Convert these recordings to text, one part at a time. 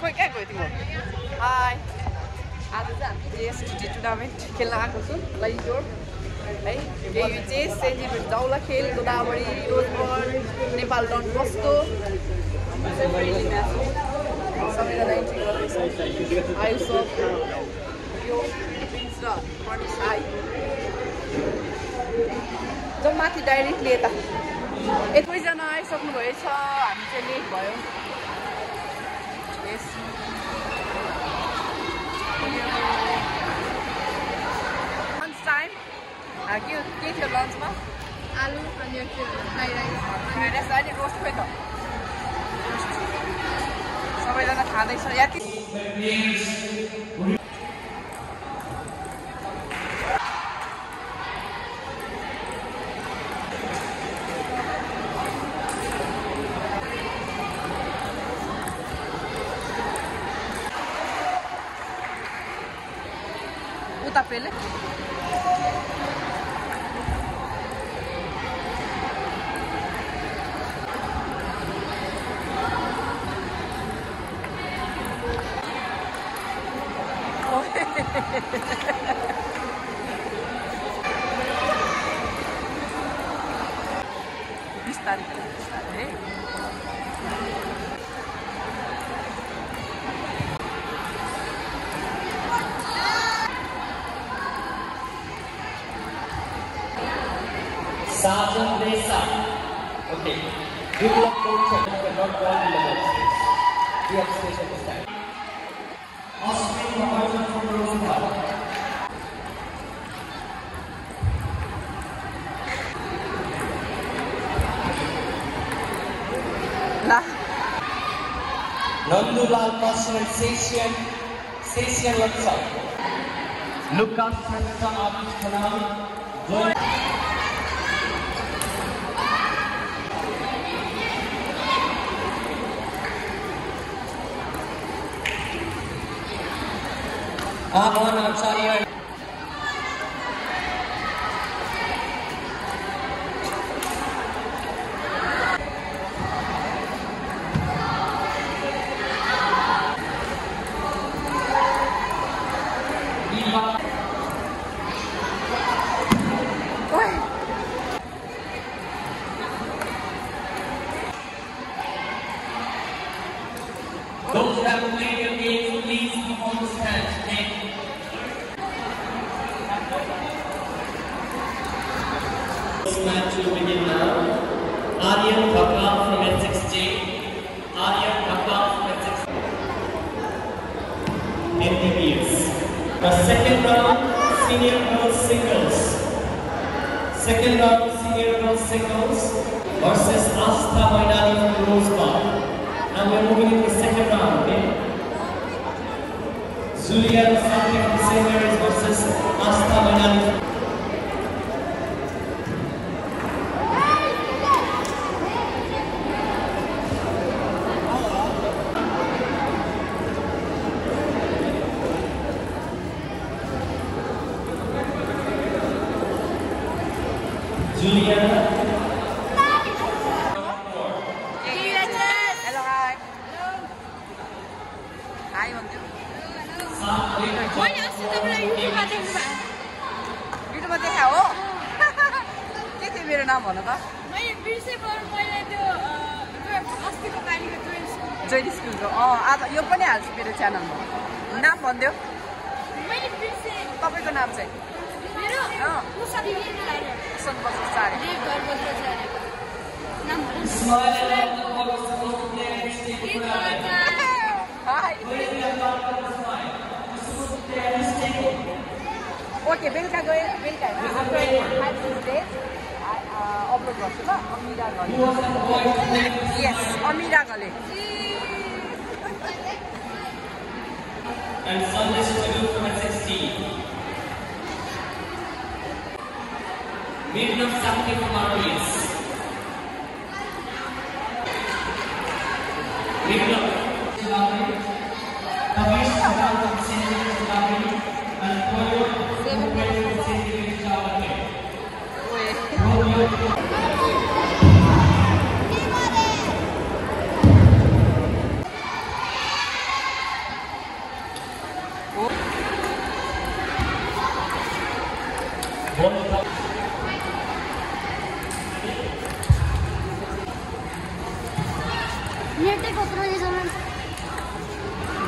खोइ कहाँ गयो तिम्रो हाई आज चाहिँ हामी जेएसटी टुर्नामेन्ट खेल्न आएको छु लैजोर है यही चाहिँ सेन्टिमेन्ट खेल गोदावरी रोजबर नेपाल डन बस्को सबैजना इन्ट्री यो जाउँ माथि डाइरेक्टली यता एकैजना आइसक्नु भएछ हामी चाहिँ लेट भयो के के थियो लन्चमा आलु अनि यो के भन्छ, फ्राइड राइस फ्राइड राइस अहिले रोस्ट खोइ त सबैजना खाँदैछ या उता पेले पाकिस्तान है Sergeant Mesa. Okay. Good luck, coach. You cannot call the level. The upstation. Nandulal Pastor Sesian, Sesian Laksa, Lucas Mehta Abid Khanam, Aman Acharya. This match will begin now. Aryan Thapa from N6J. Aryan Thapa from N6J. MBBS. The second round, senior girls singles. Second round, senior girls singles versus Asta Mainani from Rosebud. Now we're moving into the second round, okay? Zulia Safi from. Mary's versus Astha Mainani. नाम भन त join स्कुलको अँ आज यो पनि हाल्छु मेरो च्यानलमा नाम बिर्सेँ। तपाईँको नाम चाहिँ. ओके बेलुका गए बेलुका। अपलोड गर्छु ल अमिरा the यस अमिरा गले And Sunday Studio from S16. Mirna Sakti from. Mirna.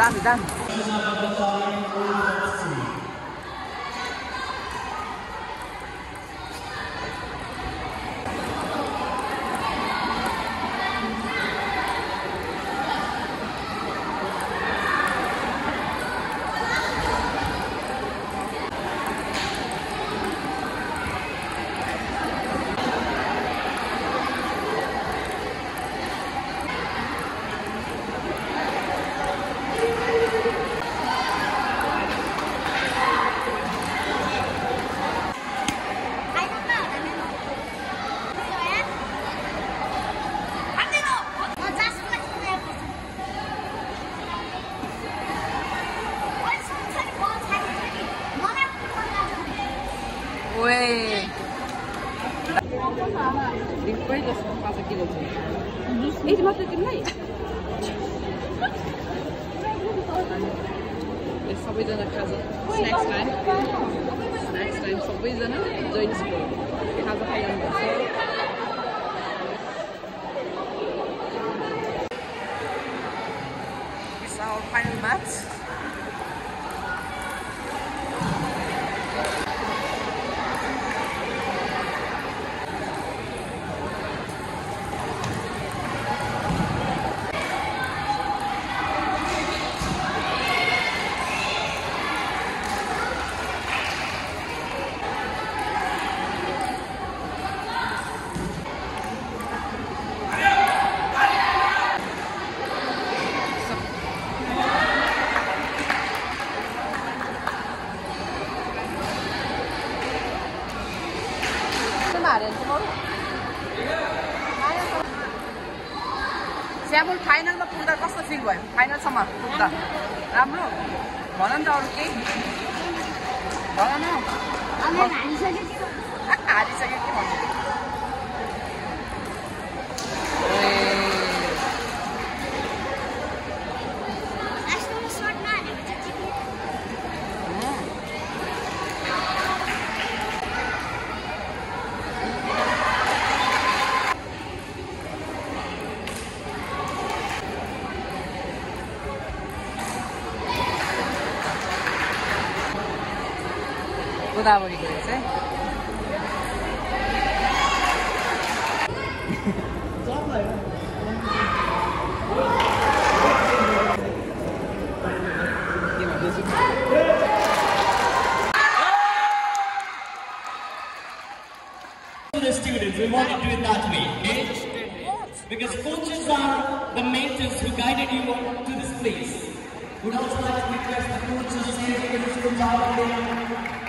Dame, dame. Jetzt verbildene Kasse. Snacks rein. Snacks rein, verbildene. So in Spur. Kasse rein. This It's our final match. स्यामुल फाइनलमा पुग्दा कस्तो feel भयो फाइनलसम्म पुग्दा राम्रो भन नि त अरू केही भन न हारिसक्यो गोदावरीको रहेछ है To the students, we want to do it that way, okay? Because coaches are the mentors who guided you to this place. Would also like to request the coaches here in the school to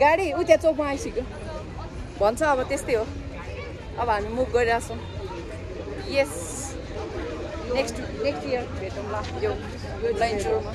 गाडी उ त्यहाँ चौकमा आइसक्यो। भन्छ अब त्यस्तै हो। अब हामी मुभ गरिरहेछौँ। यस नेक्स्ट नेक्स्ट इयर भेटौँला। यो यो लाइन सोमा